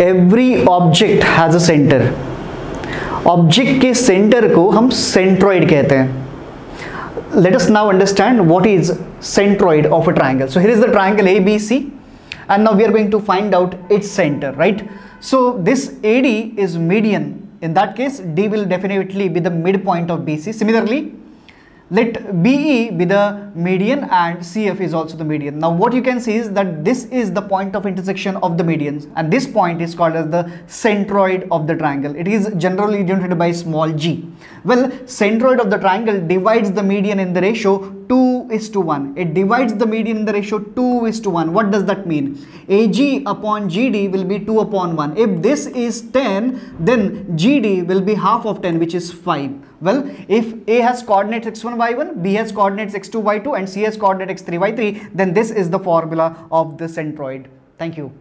Every object has a centre object के centre को हम सेंट्रॉइड कहते हैं। Let us now understand what is centroid of a triangle so here is the triangle A B C and now we are going to find out its centre right so this A D is median in that case D will definitely be the mid point of B C similarly let BE be the median and CF is also the median. Now what you can see is that this is the point of intersection of the medians and this point is called as the centroid of the triangle. It is generally denoted by small g. Well, centroid of the triangle divides the median in the ratio 2 is to 1. It divides the median in the ratio 2 is to 1. What does that mean? AG upon GD will be 2 upon 1. If this is 10, then GD will be half of 10 which is 5. Well, if A has coordinates x1, y1, B has coordinates x2, y2 and C has coordinates x3, y3, then this is the formula of the centroid. Thank you.